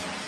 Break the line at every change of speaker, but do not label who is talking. What?